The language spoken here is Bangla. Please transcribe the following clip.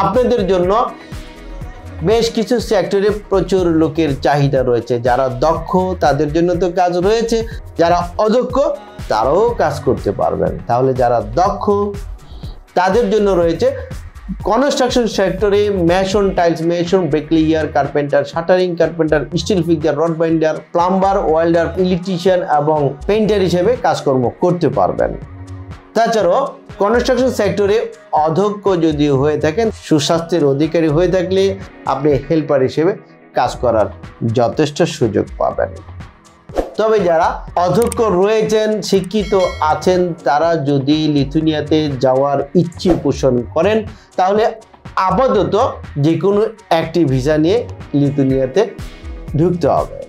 আপনাদের জন্য বেশ কিছু সেক্টরে প্রচুর লোকের চাহিদা রয়েছে। যারা দক্ষ, তাদের জন্য তো কাজ রয়েছে। যারা অদক্ষ তারাও কাজ করতে পারবেন। তাহলে যারা দক্ষ, তাদের জন্য রয়েছে কনস্ট্রাকশন সেক্টরে mason tiles mason bricklayer carpenter shuttering carpenter steel fixer rod binder plumber welder electrician এবং পেইন্টার হিসেবে কাজকর্ম করতে পারবেন। তাছাড়াও কনস্ট্রাকশন সেক্টরে অধ্যক্ষ যদি হয়ে থাকেন, সুস্বাস্থ্যের অধিকারী হয়ে থাকলে আপনি হেল্পার হিসেবে কাজ করার যথেষ্ট সুযোগ পাবেন। তবে যারা অধ্যক্ষ রয়েছেন, শিক্ষিত আছেন, তারা যদি লিথুনিয়াতে যাওয়ার ইচ্ছে পোষণ করেন, তাহলে আপাতত যে কোনো একটি ভিসা নিয়ে লিথুনিয়াতে ঢুকতে হবে।